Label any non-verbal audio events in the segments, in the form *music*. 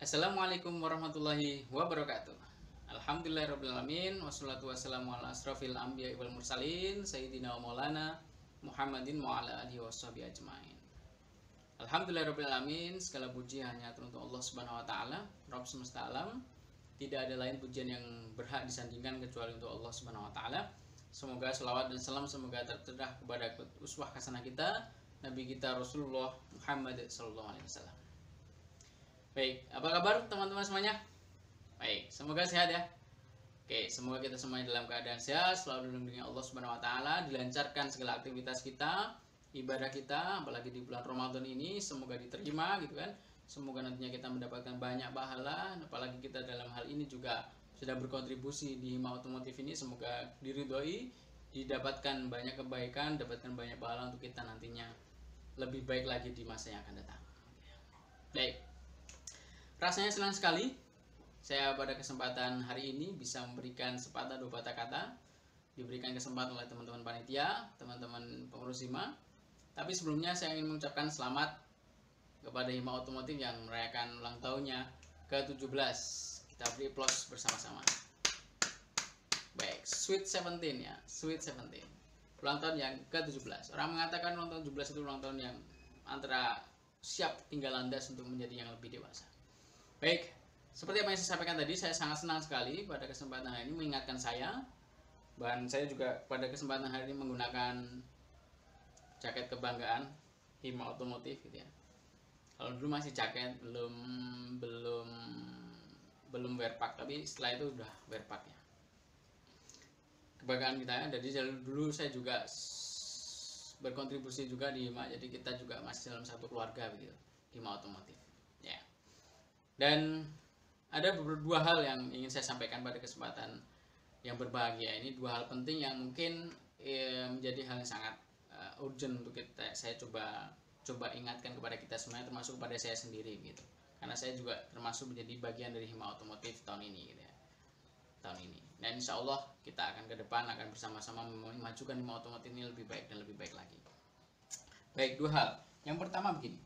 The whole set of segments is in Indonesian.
Assalamualaikum warahmatullahi wabarakatuh. Alhamdulillahirrahmanirrahim Wassalatu wassalamu ala wal mursalin Sayyidina wa maulana Muhammadin wa ala alihi washabihi ajmain Alhamdulillahirrahmanirrahim Segala puji hanya untuk Allah subhanahu wa ta'ala Rabb semesta alam Tidak ada lain pujian yang berhak disandingkan kecuali untuk Allah subhanahu wa ta'ala Semoga selawat dan salam semoga tercerah kepada uswah hasanah kita Nabi kita Rasulullah Muhammad sallallahu alaihi wasallam. Baik, apa kabar teman-teman semuanya? Baik, semoga sehat ya. Oke, semoga kita semuanya dalam keadaan sehat, selalu dilindungi Allah Subhanahu wa taala, dilancarkan segala aktivitas kita, ibadah kita, apalagi di bulan Ramadan ini semoga diterima gitu kan. Semoga nantinya kita mendapatkan banyak pahala, apalagi kita dalam hal ini juga sudah berkontribusi di Hima Otomotif ini semoga diridhoi, didapatkan banyak kebaikan, dapatkan banyak pahala untuk kita nantinya lebih baik lagi di masa yang akan datang. Baik. Rasanya senang sekali saya pada kesempatan hari ini bisa memberikan sepatah dua patah kata diberikan kesempatan oleh teman-teman panitia, teman-teman pengurus Hima. Tapi sebelumnya saya ingin mengucapkan selamat kepada Hima Otomotif yang merayakan ulang tahunnya ke-17. Kita beri plus bersama-sama. Baik, Sweet 17 ya, Sweet 17. Ulang tahun yang ke-17. Orang mengatakan ulang tahun 17 itu ulang tahun yang antara siap tinggal landas untuk menjadi yang lebih dewasa. Baik, seperti apa yang saya sampaikan tadi, saya sangat senang sekali pada kesempatan hari ini mengingatkan saya dan saya juga pada kesempatan hari ini menggunakan jaket kebanggaan Hima Otomotif gitu ya. Kalau dulu masih jaket belum belum belum wearpack tapi setelah itu udah wearpack ya. Kebanggaan kita ya. Jadi dulu saya juga berkontribusi juga di Hima jadi kita juga masih dalam satu keluarga begitu Hima Otomotif. Dan ada dua hal yang ingin saya sampaikan pada kesempatan yang berbahagia ini. Dua hal penting yang mungkin eh, menjadi hal yang sangat uh, urgent untuk kita saya coba coba ingatkan kepada kita semuanya termasuk kepada saya sendiri gitu. Karena saya juga termasuk menjadi bagian dari hima otomotif tahun ini gitu ya. Tahun ini. Dan insya Allah kita akan ke depan akan bersama-sama memajukan hima otomotif ini lebih baik dan lebih baik lagi. Baik dua hal. Yang pertama begini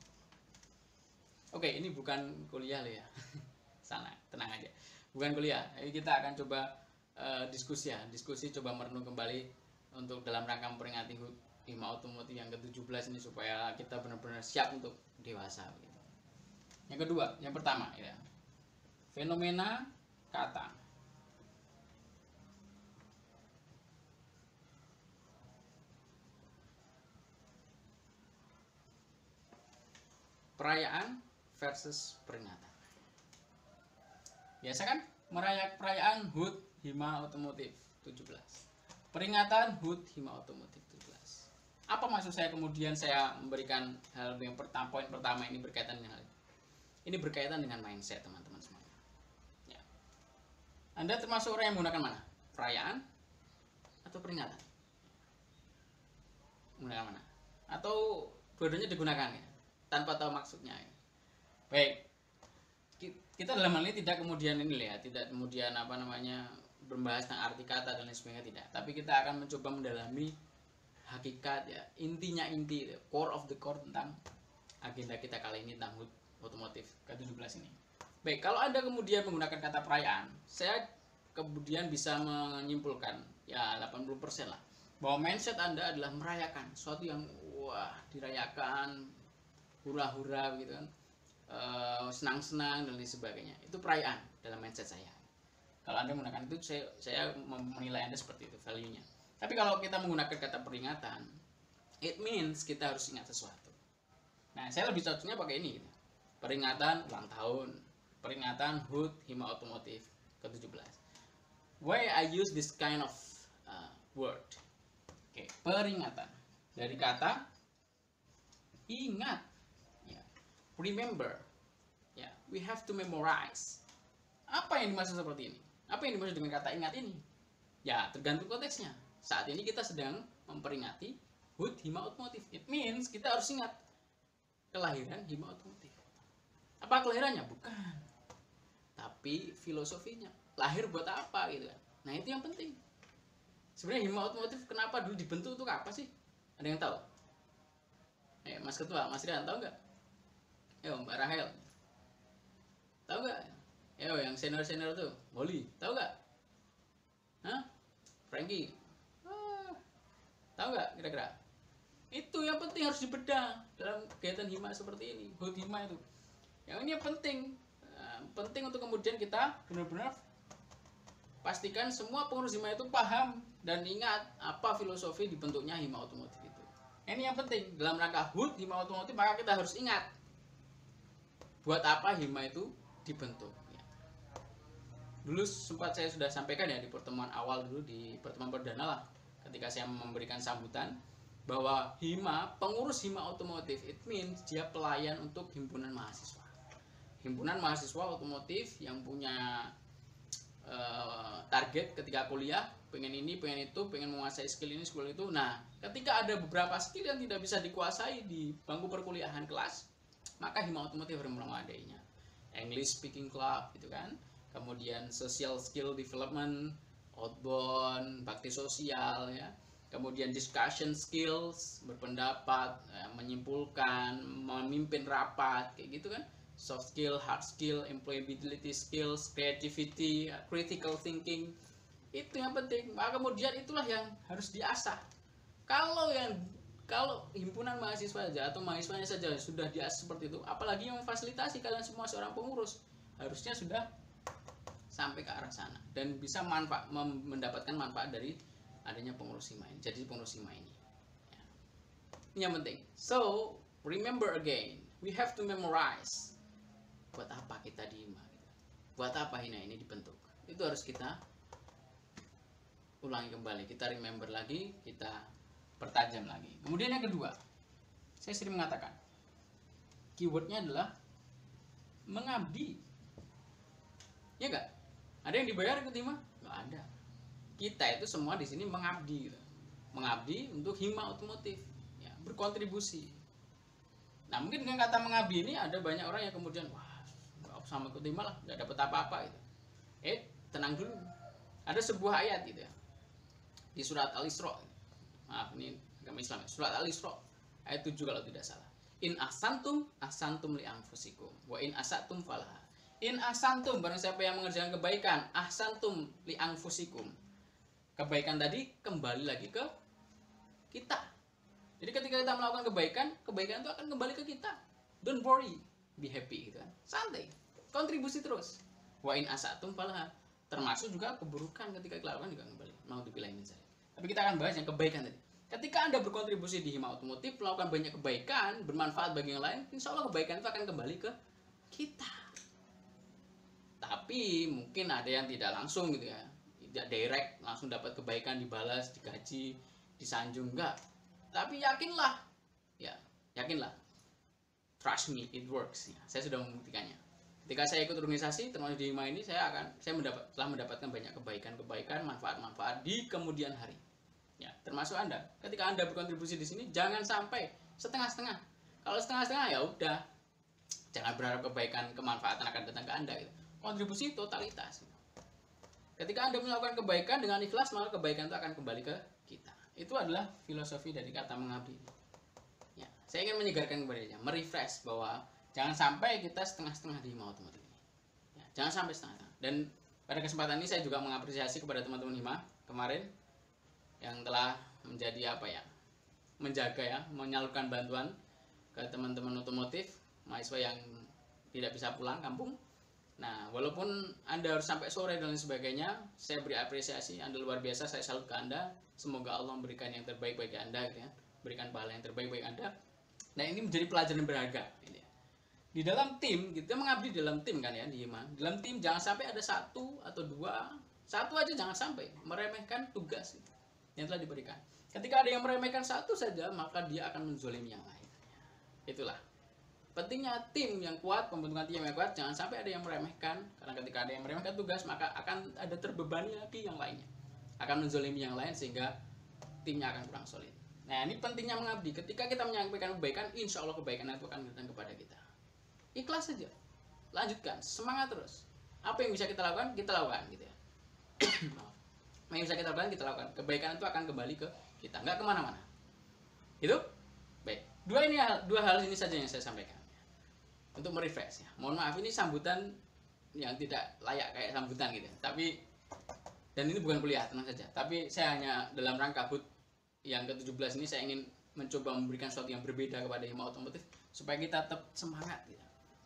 oke ini bukan kuliah loh ya. *laughs* Sana tenang aja. Bukan kuliah. Jadi kita akan coba uh, diskusi ya. Diskusi coba merenung kembali untuk dalam rangka memperingati Hima Otomotif yang ke-17 ini supaya kita benar-benar siap untuk dewasa gitu. yang kedua yang pertama ya. Fenomena kata. Perayaan versus peringatan Biasa kan merayak perayaan HUT Hima Otomotif 17. Peringatan HUT Hima Otomotif 17. Apa maksud saya kemudian saya memberikan hal yang pertama poin pertama ini berkaitan dengan ini? Ini berkaitan dengan mindset teman-teman semuanya. Ya. Anda termasuk orang yang menggunakan mana? Perayaan atau peringatan? Menggunakan mana? Atau dua-duanya digunakan ya? Tanpa tahu maksudnya ya? Baik, kita dalam hal ini tidak kemudian ini ya tidak kemudian apa namanya membahas tentang arti kata dan lain sebagainya tidak. Tapi kita akan mencoba mendalami hakikat ya intinya inti core of the core tentang agenda kita kali ini tentang otomotif ke-17 ini. Baik kalau anda kemudian menggunakan kata perayaan saya kemudian bisa menyimpulkan ya 80% lah bahwa mindset anda adalah merayakan sesuatu yang wah dirayakan hura-hura gitu kan senang-senang dan lain sebagainya. Itu perayaan dalam mindset saya. Kalau anda menggunakan itu saya saya menilai anda seperti itu value nya tapi kalau kita menggunakan kata peringatan it means kita harus ingat sesuatu. Nah saya lebih cocoknya pakai ini gitu. peringatan ulang tahun peringatan HUT Hima Otomotif ke-17 why I use this kind of uh, word? Okay. peringatan. Dari kata ingat remember ya we have to memorize apa yang dimaksud seperti ini. Apa yang dimaksud dengan kata ingat ini? Ya tergantung konteksnya. Saat ini kita sedang memperingati HUT Hima Otomotif. It means kita harus ingat kelahiran Hima Otomotif. Apa kelahirannya? Bukan. Tapi filosofinya. Lahir buat apa gitu kan? Nah itu yang penting. Sebenarnya Hima Otomotif kenapa dulu dibentuk untuk apa sih? Ada yang tahu? Eh, Mas Ketua Mas Rian tahu nggak ya Mbak Rahel. Tahu nggak? Ya yang senior senior tuh Molly tahu nggak? Hah? Frankie. Ah, tahu nggak kira-kira? Itu yang penting harus dibedah dalam kegiatan hima seperti ini hut hima itu. Yang ini yang penting. Nah, penting untuk kemudian kita benar-benar pastikan semua pengurus hima itu paham dan ingat apa filosofi dibentuknya hima otomotif itu. Ini yang penting. Dalam rangka hut hima otomotif maka kita harus ingat buat apa hima itu dibentuk? Ya. dulu sempat saya sudah sampaikan ya di pertemuan awal dulu di pertemuan perdana lah ketika saya memberikan sambutan bahwa hima pengurus hima otomotif it means dia pelayan untuk himpunan mahasiswa. Himpunan mahasiswa otomotif yang punya uh, target ketika kuliah pengen ini pengen itu pengen menguasai skill ini skill itu. Nah ketika ada beberapa skill yang tidak bisa dikuasai di bangku perkuliahan kelas maka hima otomotif harus menguasainya English speaking club gitu kan. Kemudian social skill development outbound bakti sosial ya. Kemudian discussion skills berpendapat ya, menyimpulkan memimpin rapat kayak gitu kan. Soft skill, hard skill, employability skills, creativity, critical thinking. Itu yang penting. Maka kemudian itulah yang harus diasah. Kalau yang kalau himpunan mahasiswa saja atau mahasiswanya saja sudah diasah seperti itu, apalagi yang memfasilitasi kalian semua seorang pengurus, harusnya sudah sampai ke arah sana dan bisa manfaat mendapatkan manfaat dari adanya pengurus hima ini. Jadi pengurus hima ini. Ya. Ini yang penting. So, remember again, we have to memorize buat apa kita di hima gitu. buat apa hina ini dibentuk itu harus kita ulangi kembali kita remember lagi kita pertajam lagi. Kemudian yang kedua saya sering mengatakan keywordnya adalah mengabdi. Ya enggak ada yang dibayar ke hima nggak ada. Kita itu semua di sini mengabdi gitu. mengabdi untuk hima otomotif. Ya berkontribusi. Nah mungkin dengan kata mengabdi ini ada banyak orang yang kemudian wah sama ikut lah nggak dapat apa-apa itu eh tenang dulu. Ada sebuah ayat gitu ya di surat al isra maaf ini agama Islam ya. surat al isra ayat 7 kalau tidak salah. In ahsantum ahsantum li anfusikum. Wa in asatum falah in ahsantum barang siapa yang mengerjakan kebaikan ahsantum li anfusikum. Kebaikan tadi kembali lagi ke kita. Jadi ketika kita melakukan kebaikan kebaikan itu akan kembali ke kita. Don't worry be happy gitu kan. Santai. Kontribusi terus. Wa in asatum falah termasuk juga keburukan ketika dilakukan juga kembali. Mau dipilih saya tapi kita akan bahas yang kebaikan tadi. Ketika anda berkontribusi di hima otomotif melakukan banyak kebaikan bermanfaat bagi yang lain insya Allah kebaikan itu akan kembali ke kita. Tapi mungkin ada yang tidak langsung gitu ya. Tidak direct langsung dapat kebaikan dibalas digaji disanjung enggak. Tapi yakinlah ya yakinlah. Trust me it works. Ya, saya sudah membuktikannya ketika saya ikut organisasi termasuk di HIMA ini saya akan saya mendapat telah mendapatkan banyak kebaikan-kebaikan manfaat-manfaat di kemudian hari. Ya termasuk anda. Ketika anda berkontribusi di sini jangan sampai setengah-setengah. Kalau setengah-setengah ya udah. Jangan berharap kebaikan kemanfaatan akan datang ke anda gitu. kontribusi totalitas. Ketika anda melakukan kebaikan dengan ikhlas maka kebaikan itu akan kembali ke kita. Itu adalah filosofi dari kata mengabdi. Ya saya ingin menyegarkan kepadanya merefresh bahwa jangan sampai kita setengah-setengah di hima otomotif ya, jangan sampai setengah-setengah. Dan pada kesempatan ini saya juga mengapresiasi kepada teman-teman hima kemarin yang telah menjadi apa ya menjaga ya menyalurkan bantuan ke teman-teman otomotif mahasiswa yang tidak bisa pulang kampung. Nah walaupun anda harus sampai sore dan lain sebagainya saya beri apresiasi anda luar biasa saya salut ke anda. Semoga Allah memberikan yang terbaik bagi anda gitu ya berikan pahala yang terbaik bagi anda. Nah ini menjadi pelajaran berharga ini di dalam tim kita mengabdi dalam tim kan ya di Hima dalam tim jangan sampai ada satu atau dua satu aja jangan sampai meremehkan tugas yang telah diberikan. Ketika ada yang meremehkan satu saja maka dia akan menzolimi yang lain. Itulah. Pentingnya tim yang kuat pembentukan tim yang kuat jangan sampai ada yang meremehkan. Karena ketika ada yang meremehkan tugas maka akan ada terbebani lagi yang lainnya. Akan menzolimi yang lain sehingga timnya akan kurang solid. Nah ini pentingnya mengabdi. Ketika kita menyampaikan kebaikan insya Allah kebaikan itu akan datang kepada kita ikhlas saja lanjutkan semangat terus. Apa yang bisa kita lakukan? Kita lakukan gitu ya. *coughs* Apa yang bisa kita lakukan? Kita lakukan. Kebaikan itu akan kembali ke kita. Nggak ke mana-mana. Itu baik. Dua ini hal, dua hal ini saja yang saya sampaikan. Untuk merefresh ya. Mohon maaf ini sambutan yang tidak layak kayak sambutan gitu tapi dan ini bukan kuliah tenang saja. Tapi saya hanya dalam rangka HUT yang ke-17 ini saya ingin mencoba memberikan sesuatu yang berbeda kepada Hima Otomotif supaya kita tetap semangat gitu.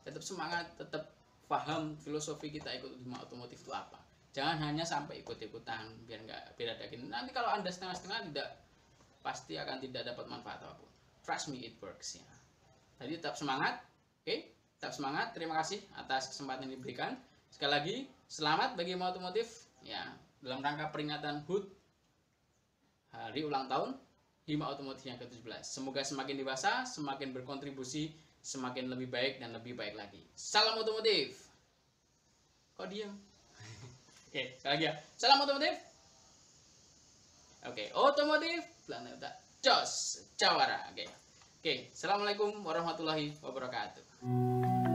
Tetap semangat tetap paham filosofi kita ikut Hima Otomotif itu apa. Jangan hanya sampai ikut-ikutan biar nggak biar ada nanti kalau anda setengah-setengah tidak pasti akan tidak dapat manfaat apa pun. Trust me it works ya. Jadi tetap semangat oke? Okay? tetap semangat terima kasih atas kesempatan yang diberikan. Sekali lagi selamat bagi Hima Otomotif ya. Dalam rangka peringatan HUT hari ulang tahun Hima Otomotif yang ke-17. Semoga semakin dewasa, semakin berkontribusi, semakin lebih baik dan lebih baik lagi. Salam otomotif. Kok diam? *laughs* Oke, sekali lagi ya. Salam otomotif. Oke, otomotif Planeta Jos Jawara. Oke. Oke, Assalamualaikum warahmatullahi wabarakatuh.